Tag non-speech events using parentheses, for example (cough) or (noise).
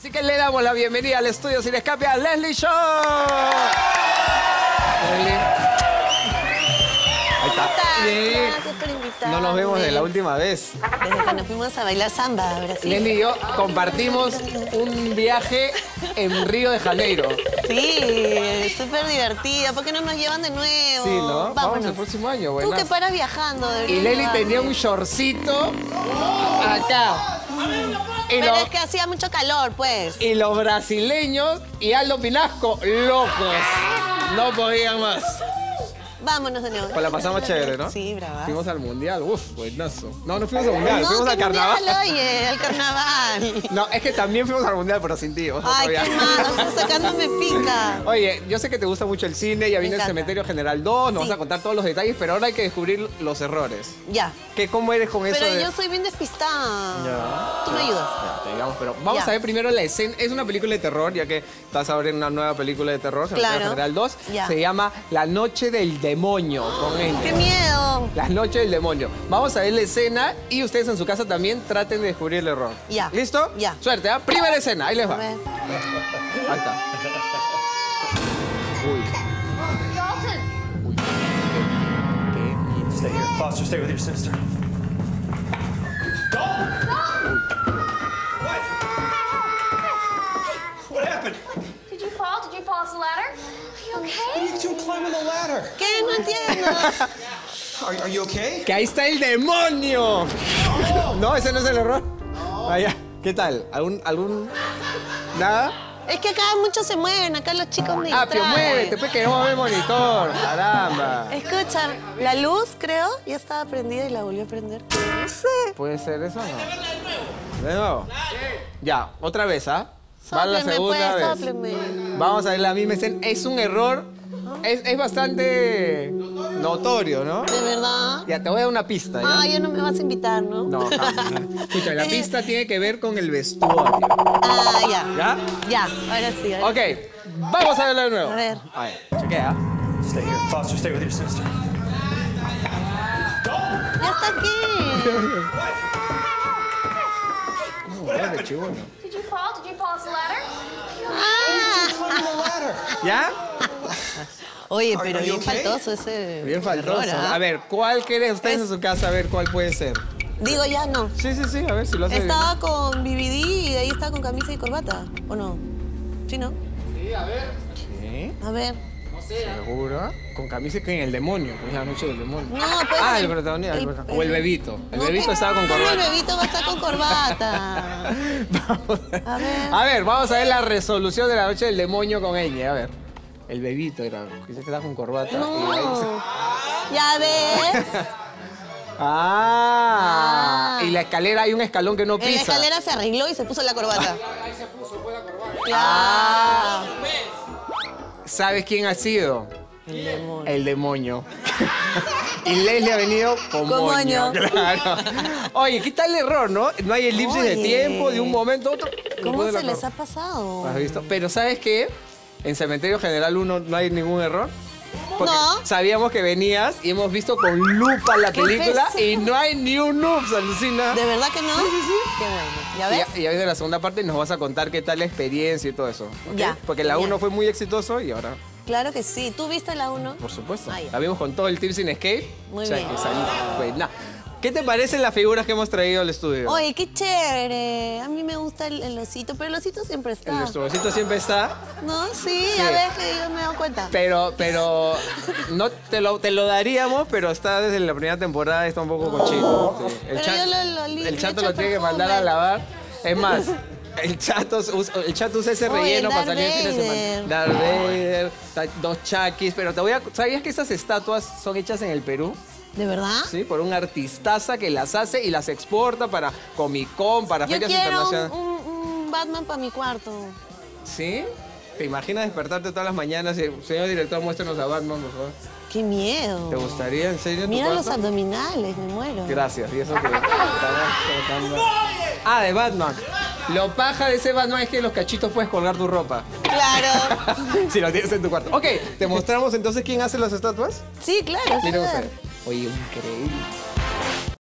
Así que le damos la bienvenida al estudio Sin Escape a Leslie Show. Leslie. Ahí está. Gracias por invitarme. No nos vemos de la última vez. Desde que nos fuimos a bailar samba a Brasil. Leslie y yo compartimos un viaje en Río de Janeiro. Sí, súper divertido. ¿Por qué no nos llevan de nuevo? Sí, ¿no? Vamos el próximo año, Tú buenas. que paras viajando, Y deberías Leslie tenía un shortcito acá. Y, Pero lo- es que hacía mucho calor, pues. y los brasileños y Aldo Pinasco, locos. No podían más. Vámonos de nuevo. Pues la pasamos chévere, ¿no? Sí, brava. Fuimos al mundial, uf, buenazo. No, no fuimos al mundial, no, fuimos ¿qué al carnaval. mundial, oye, al carnaval. No, es que también fuimos al mundial, pero sin ti. Ay, qué malo, estás sacándome pica. Oye, yo sé que te gusta mucho el cine, ya viene el. Cementerio General 2, nos Sí. vas a contar todos los detalles, pero ahora hay que descubrir los errores. Ya. ¿Qué, ¿Cómo eres con eso Pero de...? yo soy bien despistada. Ya. Tú me ayudas. Ya, te digamos, pero vamos Ya. a ver primero la escena. Es una película de terror, ya que estás a ver una nueva película de terror, Cementerio Claro. General 2. Ya. Se llama La Noche del Demonio, con N. ¡Qué miedo! La Noche del Demonio. Vamos a ver la escena y ustedes en su casa también traten de descubrir el error. Ya. ¿Listo? Ya. Suerte, ¿ah? Primera escena, ahí les va. Ahí está. Uy. Uy. ¿Qué? Stay here. Foster, stay with your sister. What happened? Did you fall? Did you fall off the ladder? Are you okay? You two climbing the ladder. ¿Qué? No entiendo. (laughs) Are, are you okay? ¡Que ahí está el demonio! No, ese no es el error. Vaya, ¿qué tal? ¿Algún, algún... nada? Es que acá muchos se mueven, acá los chicos me Ah, pero muévete, pues que no ver monitor. Caramba. Escucha, la luz, creo, ya estaba prendida y la volvió a prender. No sé. ¿Puede ser eso o no? ¿De nuevo? Ya, otra vez, ¿ah? Va la segunda pues, vez. sópleme. Vamos a ver la misma escena. Es un error. Es, es bastante notorio, ¿no? ¿De verdad? Ya, te voy a dar una pista, ¿ya? Ah, ya no me vas a invitar, ¿no? No, (laughs) jamás. Escucha, la pista tiene que ver con el vestuario. Ah, ya. ¿Ya? Ya, ahora sí. ahora Ok, vamos a verlo de nuevo. A ver. A ver, chequea. Stay here. Foster, stay with your sister. Ya está aquí. (laughs) ¿Cómo mueve, chibolo? Did you fall? Did you fall off the ladder? Ah. Climbing the ladder. ¿Ya? (laughs) Oye, pero bien okay? faltoso ese. Bien faltoso. error, ¿ah? A ver, ¿cuál quieren ustedes en su casa? A ver, ¿cuál puede ser? Digo, ya no. Sí, sí, sí, a ver si lo hace bien. Estaba con BBD y de ahí estaba con camisa y corbata. ¿O no? ¿Sí, no? Sí. A ver. ¿Seguro? Con camisa y con el demonio, pues la noche del demonio. No, pues. Ah, el protagonista. el protagonista. o el bebito. El No, bebito que- estaba con ¿cómo corbata. El bebito va a estar con corbata. (laughs) Vamos A ver. A ver, vamos a ver la resolución de la noche del demonio con ella. A ver. El bebito era. Que se queda con corbata. y ahí se- No. Ya ves. Ah, (laughs) Ah. Y la escalera, hay un escalón que no En la pisa. escalera se arregló y se puso la corbata. (laughs) Ahí se puso, fue la corbata. Claro. ¿Sabes quién ha sido? El demonio. El demonio. (laughs) y Leslie ha venido con, Con moño. moño. (laughs) Claro. Oye, ¿qué tal el error, no? No hay elipsis de tiempo de un momento a otro. ¿Cómo se les ha pasado? ¿Has visto? Pero ¿sabes qué? En Cementerio General 1 no hay ningún error. Porque No. sabíamos que venías y hemos visto con lupa la película y no hay ni un noops, alucina. ¿De verdad que no? Sí, sí, sí. Qué bueno. ¿Ya ves? y ya viene la segunda parte y nos vas a contar qué tal la experiencia y todo eso. ¿ok? Ya, Porque la ya. 1 fue muy exitoso y ahora, Claro que sí. ¿Tú viste la 1? por supuesto. Ah, la vimos con todo el Team Sin Escape. Muy o sea, bien. que salió buena. ¿Qué te parecen las figuras que hemos traído al estudio? Oye, qué chévere. A mí me gusta el, el osito, pero el osito siempre El está. vestuarcito siempre está, No, sí, Sí. a ver que yo me doy cuenta. pero, pero no te lo, te lo daríamos, pero está desde la primera temporada y está un poco cochino. sí. El, Pero chat- yo lo- lo el chato lo tiene que mandar a lavar. Es más, el chato, usa- el chato usa ese Oye, relleno para salir el fin de semana. Vader. Darth Vader, dos chakis, pero te voy a... ¿Sabías que esas estatuas son hechas en el Perú? ¿De verdad? Sí, por un artistaza que las hace y las exporta para Comic Con, para Yo ferias quiero un, internacionales. un- un Batman para mi cuarto. ¿Sí? ¿Te imaginas despertarte todas las mañanas y, señor director, muéstranos a Batman, por favor? ¡Qué miedo! ¿Te gustaría, en serio, tu Mira los abdominales, me muero. Gracias, y eso que. Ah, de Batman. Lo paja de ese Batman es que los cachitos puedes colgar tu ropa. Claro. (laughs) si lo tienes en tu cuarto. Ok, ¿te mostramos entonces quién hace las estatuas? Sí, claro. sí, Miren a ver. ustedes. Oye, increíble.